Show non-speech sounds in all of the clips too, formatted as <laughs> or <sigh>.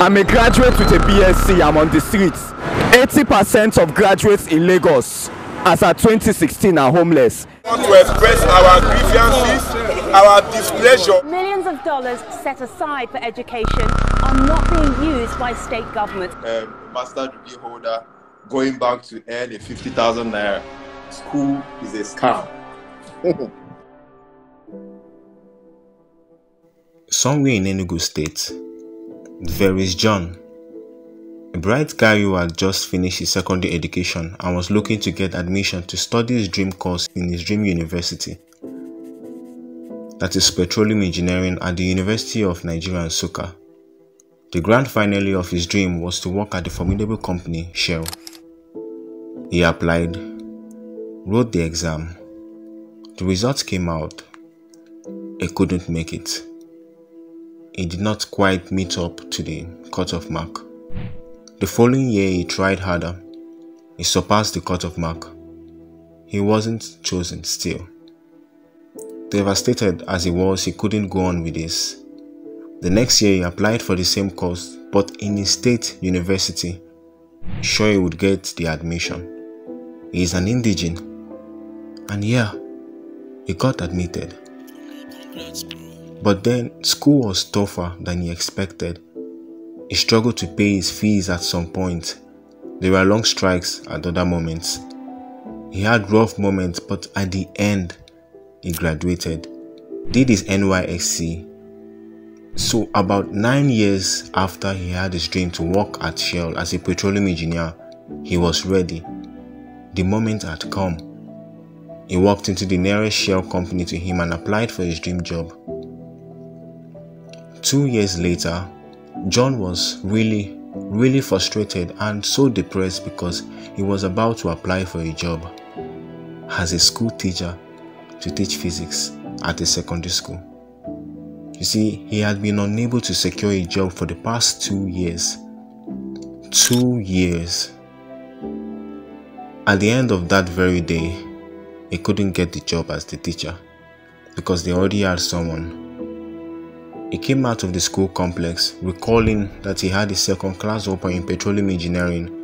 I'm a graduate with a BSc. I'm on the streets. 80% of graduates in Lagos as at 2016 are homeless. We want to express our grievances, our displeasure. Millions of dollars set aside for education are not being used by state government. Um, master degree holder going back to earn a 50,000 naira. School is a scam. Somewhere in Enugu State, there is John, a bright guy who had just finished his secondary education and was looking to get admission to study his dream course in his dream university. That is petroleum engineering at the University of Nigeria Nsukka. The grand finale of his dream was to work at the formidable company Shell. He applied, wrote the exam. The results came out. He couldn't make it. He did not quite meet up to the cutoff mark. The following year, he tried harder. He surpassed the cutoff mark. He wasn't chosen still. Devastated as he was, he couldn't go on with this. The next year, he applied for the same course, but in a state university, sure he would get the admission. He is an indigent. And yeah, he got admitted. But then, school was tougher than he expected. He struggled to pay his fees at some point. There were long strikes at other moments. He had rough moments, but at the end, he graduated, did his NYSC. So, about nine years after he had his dream to work at Shell as a petroleum engineer, he was ready. The moment had come. He walked into the nearest Shell company to him and applied for his dream job. Two years later, John was really, really frustrated and so depressed because he was about to apply for a job as a school teacher to teach physics at a secondary school. You see, he had been unable to secure a job for the past two years. Two years. At the end of that very day, he couldn't get the job as the teacher because they already had someone he came out of the school complex, recalling that he had a second class upper in petroleum engineering.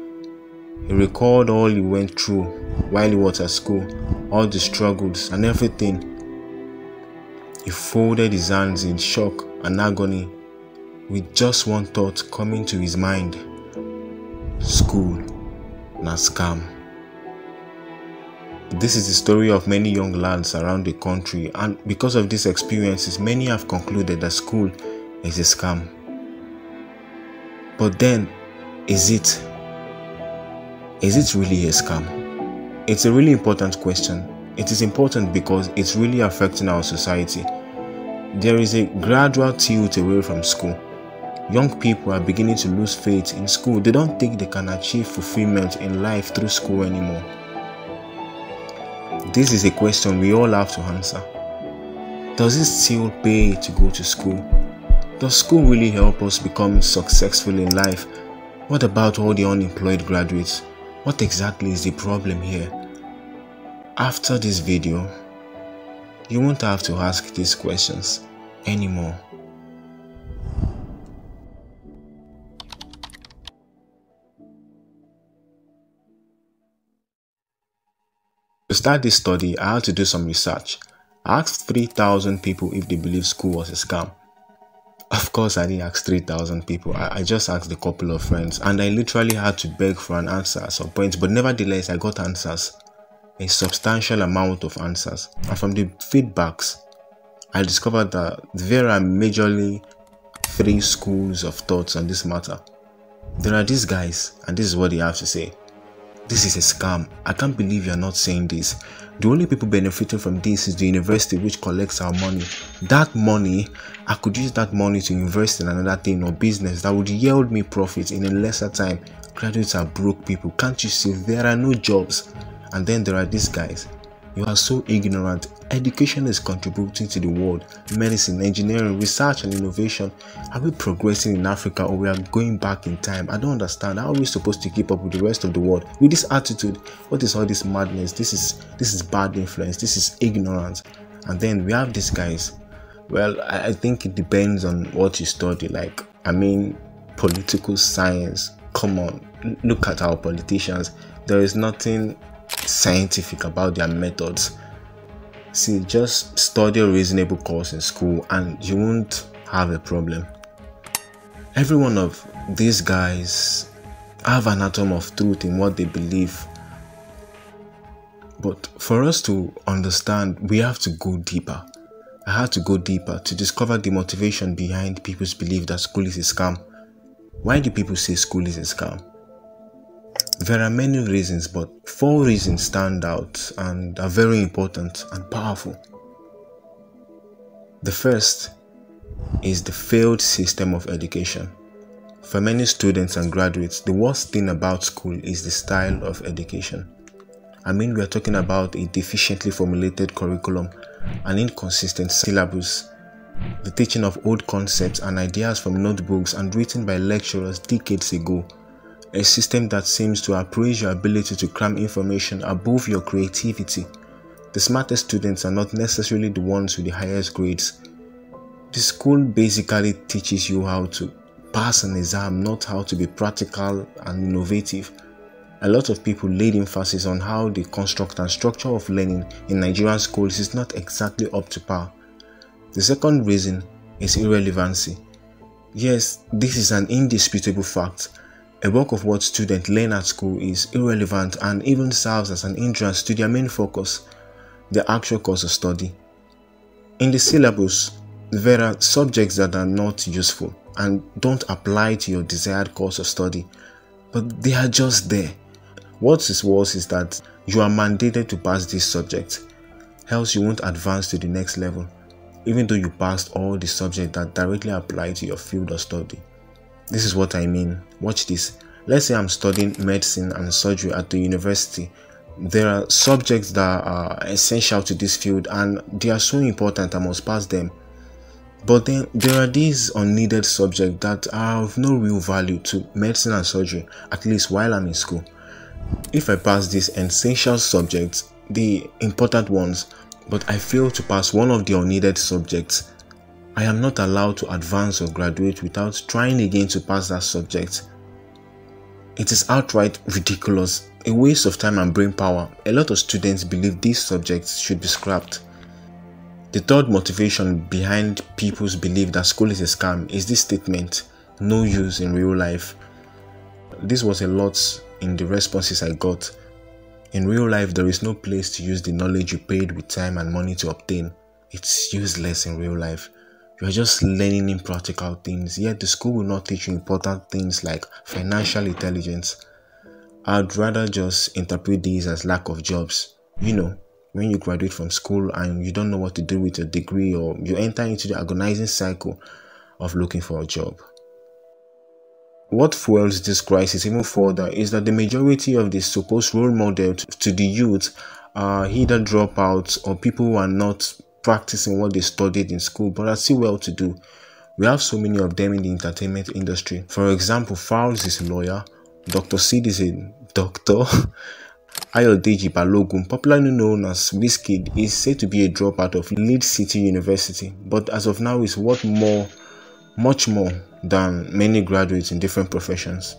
He recalled all he went through while he was at school, all the struggles and everything. He folded his hands in shock and agony, with just one thought coming to his mind school, na scam. This is the story of many young lads around the country, and because of these experiences, many have concluded that school is a scam. But then, is it? Is it really a scam? It's a really important question. It is important because it's really affecting our society. There is a gradual tilt away from school. Young people are beginning to lose faith in school. They don't think they can achieve fulfillment in life through school anymore. This is a question we all have to answer. Does it still pay to go to school? Does school really help us become successful in life? What about all the unemployed graduates? What exactly is the problem here? After this video, you won't have to ask these questions anymore. To start this study, I had to do some research. I asked 3,000 people if they believe school was a scam. Of course, I didn't ask 3,000 people. I, I, just asked a couple of friends, and I literally had to beg for an answer at some point. But nevertheless, I got answers a substantial amount of answers. And from the feedbacks, I discovered that there are majorly three schools of thoughts on this matter. There are these guys, and this is what they have to say. This is a scam. I can't believe you're not saying this. The only people benefiting from this is the university which collects our money. That money, I could use that money to invest in another thing or business that would yield me profit in a lesser time. Graduates are broke people. Can't you see? There are no jobs. And then there are these guys. You are so ignorant. Education is contributing to the world. Medicine, engineering, research, and innovation. Are we progressing in Africa or we are going back in time? I don't understand. How are we supposed to keep up with the rest of the world? With this attitude, what is all this madness? This is this is bad influence. This is ignorance. And then we have these guys. Well, I, I think it depends on what you study. Like, I mean, political science. Come on, look at our politicians. There is nothing scientific about their methods. See, just study a reasonable course in school and you won't have a problem. Every one of these guys have an atom of truth in what they believe. But for us to understand, we have to go deeper. I had to go deeper to discover the motivation behind people's belief that school is a scam. Why do people say school is a scam? There are many reasons, but four reasons stand out and are very important and powerful. The first is the failed system of education. For many students and graduates, the worst thing about school is the style of education. I mean, we are talking about a deficiently formulated curriculum, an inconsistent syllabus, the teaching of old concepts and ideas from notebooks and written by lecturers decades ago, a system that seems to appraise your ability to cram information above your creativity. The smartest students are not necessarily the ones with the highest grades. The school basically teaches you how to pass an exam, not how to be practical and innovative a lot of people laid emphasis on how the construct and structure of learning in Nigerian schools is not exactly up to par. The second reason is irrelevancy. Yes, this is an indisputable fact. A bulk of what students learn at school is irrelevant and even serves as an hindrance to their main focus, the actual course of study. In the syllabus, there are subjects that are not useful and don't apply to your desired course of study, but they are just there. What is worse is that you are mandated to pass this subject, else you won't advance to the next level, even though you passed all the subjects that directly apply to your field of study. This is what I mean. Watch this. Let's say I'm studying medicine and surgery at the university. There are subjects that are essential to this field and they are so important I must pass them. But then there are these unneeded subjects that are of no real value to medicine and surgery, at least while I'm in school. If I pass these essential subjects, the important ones, but I fail to pass one of the unneeded subjects, I am not allowed to advance or graduate without trying again to pass that subject. It is outright ridiculous, a waste of time and brain power. A lot of students believe these subjects should be scrapped. The third motivation behind people's belief that school is a scam is this statement no use in real life. This was a lot in the responses I got. In real life, there is no place to use the knowledge you paid with time and money to obtain. It's useless in real life. You are just learning impractical things, yet the school will not teach you important things like financial intelligence. I'd rather just interpret these as lack of jobs. You know, when you graduate from school and you don't know what to do with your degree or you enter into the agonizing cycle of looking for a job. What fuels this crisis even further is that the majority of the supposed role models to the youth are either dropouts or people who are not practicing what they studied in school but are still well to do. We have so many of them in the entertainment industry. For example, Falz is a lawyer, Dr. Sid is a doctor, <laughs> Ayodeji Balogun, popularly known as Wizkid, is said to be a dropout of Lead City University, but as of now is worth more, much more than many graduates in different professions.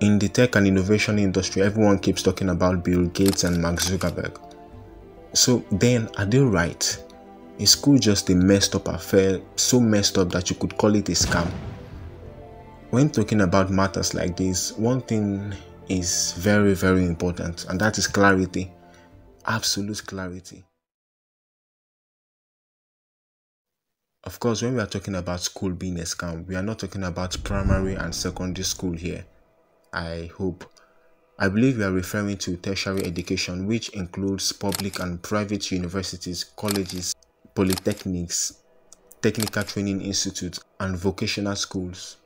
In the tech and innovation industry, everyone keeps talking about Bill Gates and Mark Zuckerberg. So then, are they right? Is school just a messed up affair, so messed up that you could call it a scam? When talking about matters like this, one thing is very, very important, and that is clarity. Absolute clarity. Of course, when we are talking about school being a scam, we are not talking about primary and secondary school here. I hope. I believe we are referring to tertiary education, which includes public and private universities, colleges, polytechnics, technical training institutes, and vocational schools.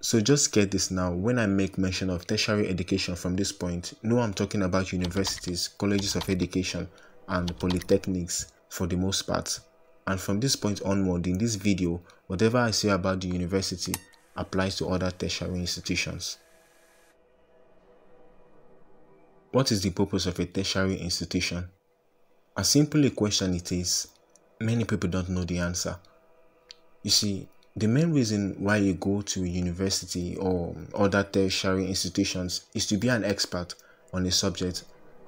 So just get this now, when I make mention of tertiary education from this point, know I'm talking about universities, colleges of education, and polytechnics for the most part and from this point onward in this video whatever I say about the university applies to other tertiary institutions. What is the purpose of a tertiary institution? As simple a question it is, many people don't know the answer. You see, the main reason why you go to university or other tertiary institutions is to be an expert on a subject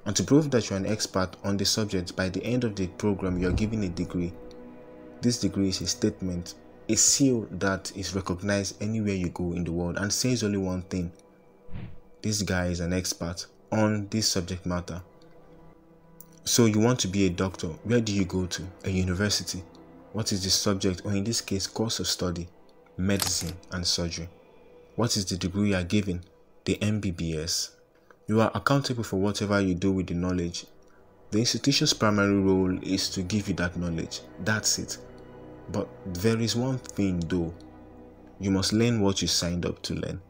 and to prove that you're an expert on the subject by the end of the program you're given a degree this degree is a statement a seal that is recognized anywhere you go in the world and says only one thing this guy is an expert on this subject matter so you want to be a doctor where do you go to a university what is the subject, or in this case, course of study? Medicine and surgery. What is the degree you are given? The MBBS. You are accountable for whatever you do with the knowledge. The institution's primary role is to give you that knowledge. That's it. But there is one thing though. You must learn what you signed up to learn.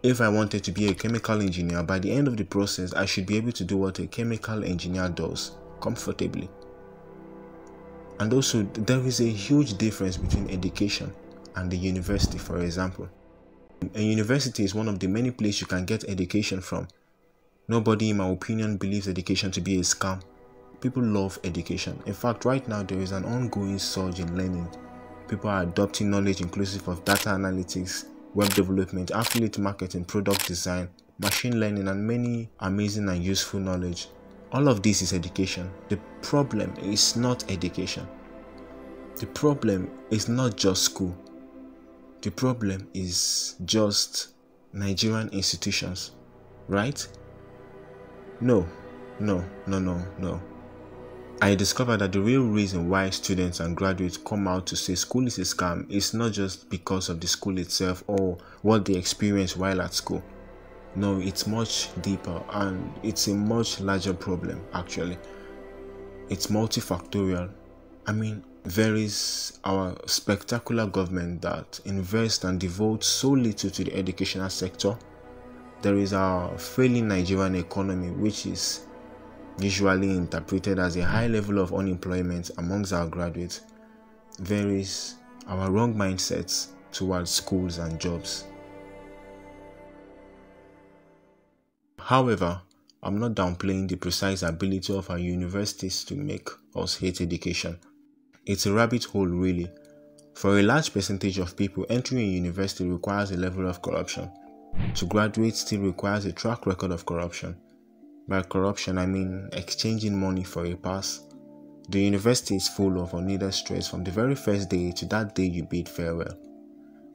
If I wanted to be a chemical engineer, by the end of the process, I should be able to do what a chemical engineer does comfortably. And also, there is a huge difference between education and the university, for example. A university is one of the many places you can get education from. Nobody, in my opinion, believes education to be a scam. People love education. In fact, right now, there is an ongoing surge in learning. People are adopting knowledge inclusive of data analytics, web development, affiliate marketing, product design, machine learning, and many amazing and useful knowledge all of this is education. The problem is not education. The problem is not just school. The problem is just Nigerian institutions, right? No, no, no, no, no. I discovered that the real reason why students and graduates come out to say school is a scam is not just because of the school itself or what they experience while at school. No, it's much deeper and it's a much larger problem actually. It's multifactorial. I mean, there is our spectacular government that invests and devotes so little to the educational sector. There is our failing Nigerian economy, which is usually interpreted as a high level of unemployment amongst our graduates. varies our wrong mindsets towards schools and jobs. However, I'm not downplaying the precise ability of our universities to make us hate education. It's a rabbit hole, really. For a large percentage of people, entering a university requires a level of corruption. To graduate still requires a track record of corruption. By corruption, I mean exchanging money for a pass. The university is full of unneeded stress from the very first day to that day you bid farewell.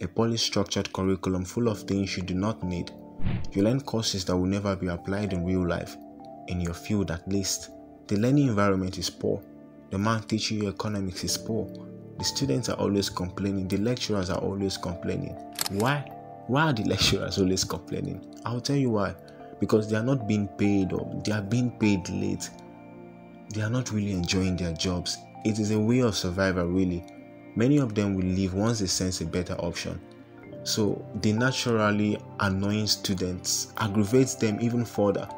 A poorly structured curriculum full of things you do not need you learn courses that will never be applied in real life, in your field at least. The learning environment is poor. The man teaching you economics is poor. The students are always complaining. The lecturers are always complaining. Why? Why are the <laughs> lecturers always complaining? I'll tell you why. Because they are not being paid or they are being paid late. They are not really enjoying their jobs. It is a way of survival, really. Many of them will leave once they sense a better option. So the naturally annoying students aggravates them even further.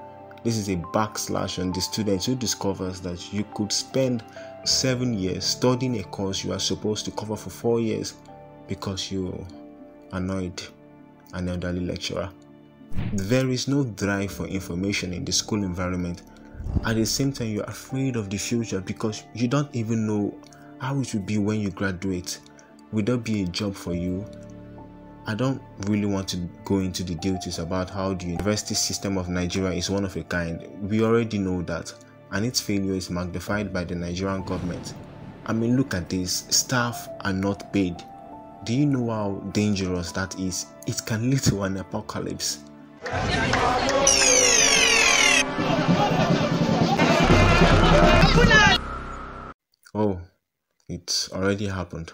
This is a backslash on the student who discovers that you could spend seven years studying a course you are supposed to cover for four years because you annoyed an elderly lecturer. There is no drive for information in the school environment. At the same time, you're afraid of the future because you don't even know how it will be when you graduate. Will there be a job for you? I don't really want to go into the details about how the university system of Nigeria is one of a kind. We already know that, and its failure is magnified by the Nigerian government. I mean, look at this staff are not paid. Do you know how dangerous that is? It can lead to an apocalypse. Oh, it's already happened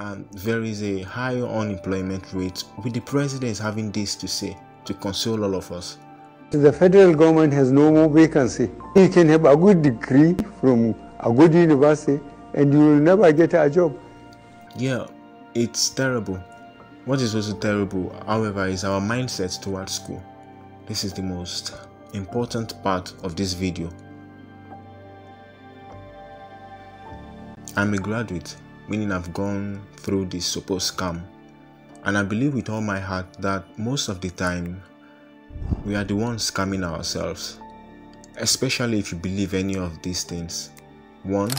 and there is a high unemployment rate with the president having this to say to console all of us. The federal government has no more vacancy. You can have a good degree from a good university and you will never get a job. Yeah, it's terrible. What is also terrible, however, is our mindset towards school. This is the most important part of this video. I'm a graduate meaning I've gone through this supposed scam. And I believe with all my heart that most of the time we are the ones scamming ourselves, especially if you believe any of these things. One,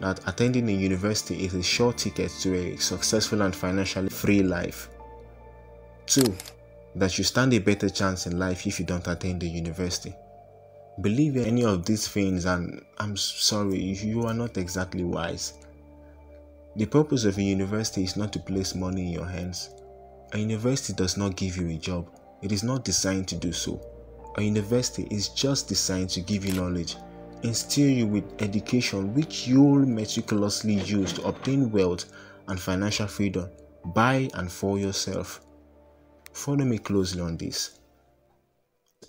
that attending a university is a sure ticket to a successful and financially free life. 2. That you stand a better chance in life if you don't attend a university. Believe in any of these things, and I'm sorry, you are not exactly wise. The purpose of a university is not to place money in your hands. A university does not give you a job, it is not designed to do so. A university is just designed to give you knowledge, instill you with education which you'll meticulously use to obtain wealth and financial freedom by and for yourself. Follow me closely on this.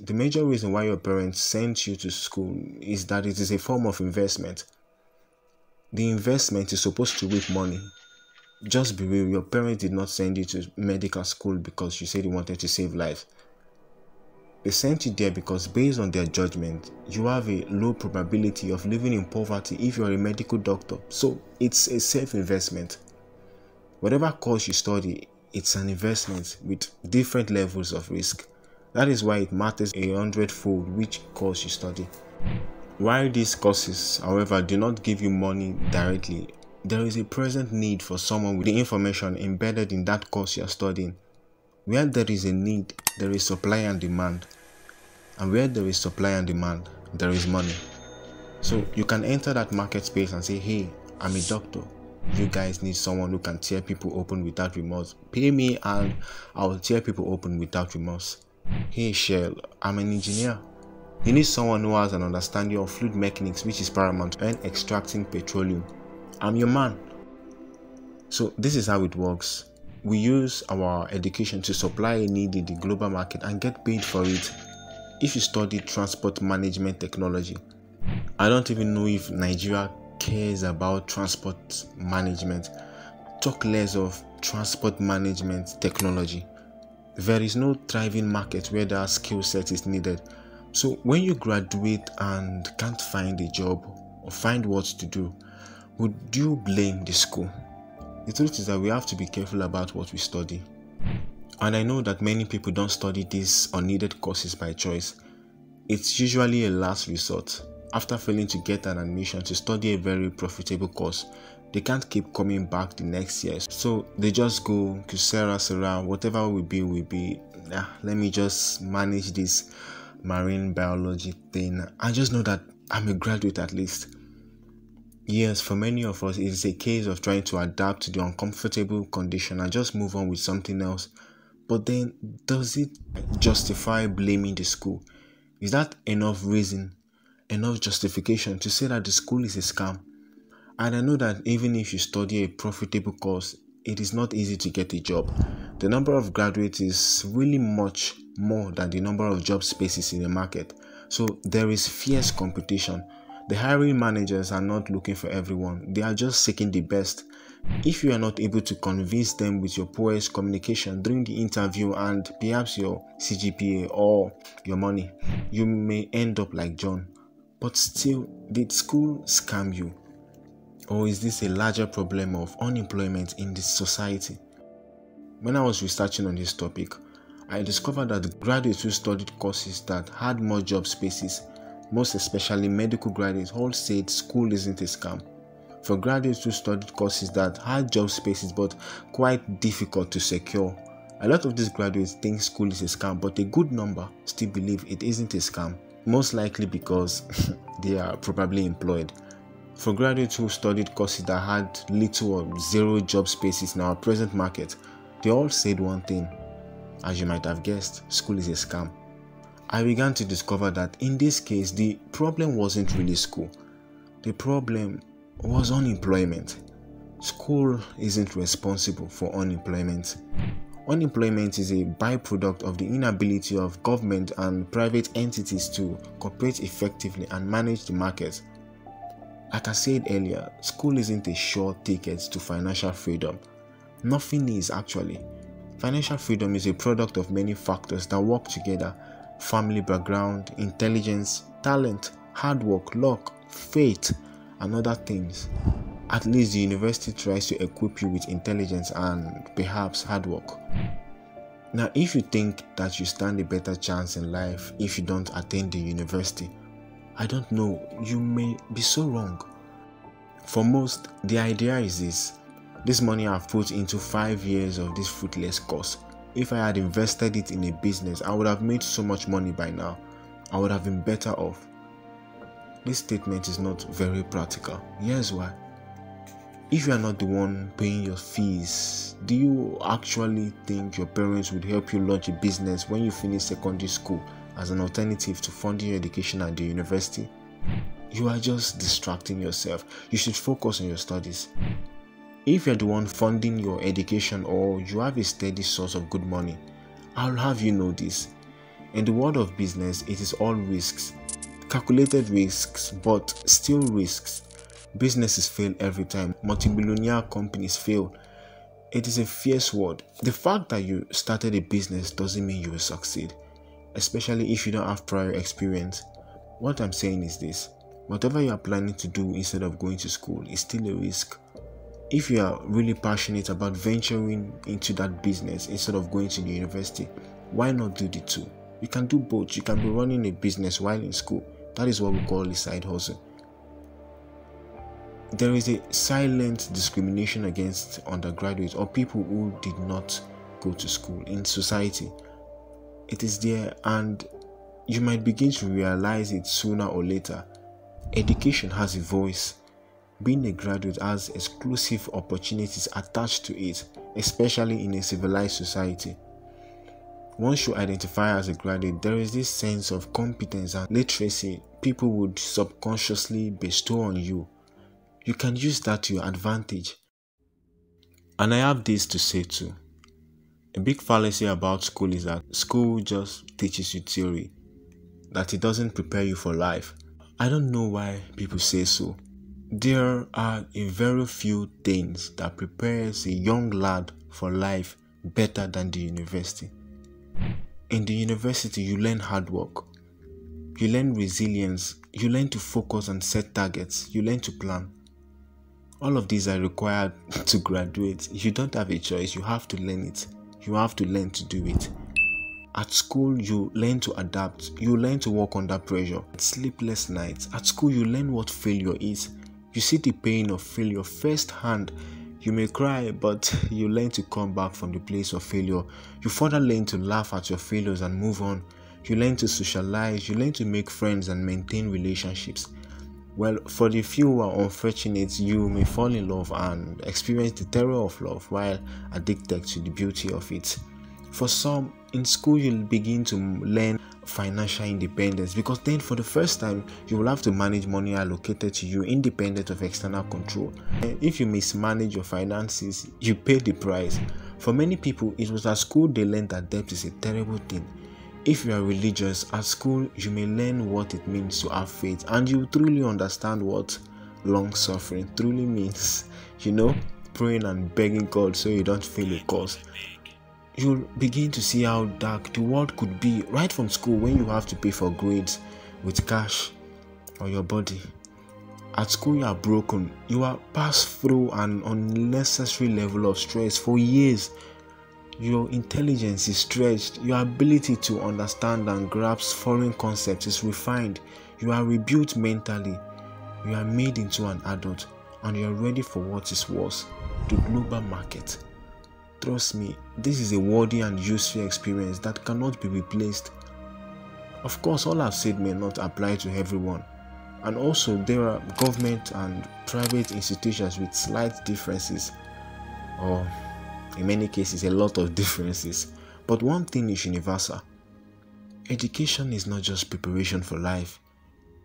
The major reason why your parents sent you to school is that it is a form of investment. The investment is supposed to make money. Just be real, your parents did not send you to medical school because you said you wanted to save lives. They sent you there because, based on their judgment, you have a low probability of living in poverty if you're a medical doctor. So it's a safe investment. Whatever course you study, it's an investment with different levels of risk. That is why it matters a hundredfold which course you study. While these courses, however, do not give you money directly, there is a present need for someone with the information embedded in that course you are studying. Where there is a need, there is supply and demand. And where there is supply and demand, there is money. So you can enter that market space and say, hey, I'm a doctor. You guys need someone who can tear people open without remorse. Pay me and I'll tear people open without remorse. Hey Shell, I'm an engineer. You need someone who has an understanding of fluid mechanics which is paramount when extracting petroleum. I'm your man. So this is how it works. We use our education to supply a need in the global market and get paid for it if you study transport management technology. I don't even know if Nigeria cares about transport management. Talk less of transport management technology. There is no thriving market where that skill set is needed. So when you graduate and can't find a job or find what to do, would you blame the school? The truth is that we have to be careful about what we study. And I know that many people don't study these unneeded courses by choice. It's usually a last resort. After failing to get an admission to study a very profitable course, they can't keep coming back the next year. So they just go, Coursera, Sera, whatever will be, will be. Yeah, let me just manage this marine biology thing. I just know that I'm a graduate at least. Yes, for many of us, it is a case of trying to adapt to the uncomfortable condition and just move on with something else. But then, does it justify blaming the school? Is that enough reason, enough justification to say that the school is a scam? And I know that even if you study a profitable course, it is not easy to get a job. The number of graduates is really much more than the number of job spaces in the market. So there is fierce competition the hiring managers are not looking for everyone, they are just seeking the best. If you are not able to convince them with your poorest communication during the interview and perhaps your CGPA or your money, you may end up like John. But still, did school scam you? Or is this a larger problem of unemployment in this society? When I was researching on this topic, I discovered that graduates who studied courses that had more job spaces most especially medical graduates, all said school isn't a scam. For graduates who studied courses that had job spaces but quite difficult to secure, a lot of these graduates think school is a scam, but a good number still believe it isn't a scam, most likely because <laughs> they are probably employed. For graduates who studied courses that had little or zero job spaces in our present market, they all said one thing. As you might have guessed, school is a scam. I began to discover that in this case, the problem wasn't really school. The problem was unemployment. School isn't responsible for unemployment. Unemployment is a byproduct of the inability of government and private entities to cooperate effectively and manage the market. Like I said earlier, school isn't a sure ticket to financial freedom. Nothing is actually. Financial freedom is a product of many factors that work together family background, intelligence, talent, hard work, luck, faith, and other things. At least the university tries to equip you with intelligence and perhaps hard work. Now, if you think that you stand a better chance in life if you don't attend the university, I don't know, you may be so wrong. For most, the idea is this this money I've put into five years of this fruitless course. If I had invested it in a business, I would have made so much money by now. I would have been better off. This statement is not very practical. Here's why. If you are not the one paying your fees, do you actually think your parents would help you launch a business when you finish secondary school as an alternative to funding your education at the university? You are just distracting yourself. You should focus on your studies. If you're the one funding your education or you have a steady source of good money, I'll have you know this. In the world of business, it is all risks. Calculated risks, but still risks. Businesses fail every time. Multi-billionaire companies fail. It is a fierce word. The fact that you started a business doesn't mean you will succeed, especially if you don't have prior experience. What I'm saying is this whatever you are planning to do instead of going to school is still a risk. If you are really passionate about venturing into that business instead of going to the university, why not do the two? You can do both. You can be running a business while in school. That is what we call a side hustle there is a silent discrimination against undergraduates or people who did not go to school in society. It is there, and you might begin to realize it sooner or later. Education has a voice. Being a graduate has exclusive opportunities attached to it, especially in a civilized society. Once you identify as a graduate, there is this sense of competence and literacy people would subconsciously bestow on you you can use that to your advantage. And I have this to say too. A big fallacy about school is that school just teaches you theory, that it doesn't prepare you for life. I don't know why people say so. There are a very few things that prepares a young lad for life better than the university. In the university, you learn hard work, you learn resilience, you learn to focus and set targets, you learn to plan. All of these are required <laughs> to graduate. You don't have a choice, you have to learn it. You have to learn to do it. At school, you learn to adapt, you learn to work under pressure. Sleepless nights. At school, you learn what failure is. You see the pain of failure firsthand. You may cry, but <laughs> you learn to come back from the place of failure. You further learn to laugh at your failures and move on. You learn to socialize, you learn to make friends and maintain relationships. Well, for the few who are unfortunate, you may fall in love and experience the terror of love while addicted to the beauty of it. For some, in school, you'll begin to learn financial independence because then, for the first time, you will have to manage money allocated to you independent of external control. If you mismanage your finances, you pay the price. For many people, it was at school they learned that debt is a terrible thing if you are religious, at school you may learn what it means to have faith and you truly understand what long suffering truly means. You know, praying and begging God so you don't feel a cause. You'll begin to see how dark the world could be right from school when you have to pay for grades with cash or your body. At school, you are broken. You are passed through an unnecessary level of stress for years your intelligence is stretched, your ability to understand and grasp foreign concepts is refined, you are rebuilt mentally, you are made into an adult, and you are ready for what is worse the global market. Trust me, this is a worthy and useful experience that cannot be replaced. Of course, all I've said may not apply to everyone, and also there are government and private institutions with slight differences or in many cases a lot of <laughs> differences. But one thing is universal. Education is not just preparation for life.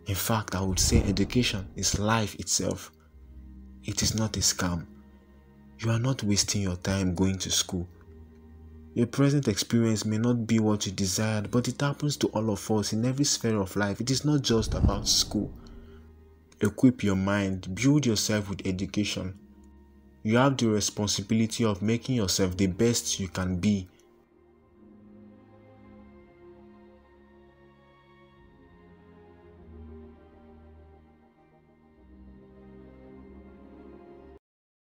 In fact i would say education is life itself. It is not a scam you are not wasting your time going to school. Your present experience may not be what you desired but it happens to all of us in every sphere of life. It is not just about school. Equip your mind build yourself with education. You have the responsibility of making yourself the best you can be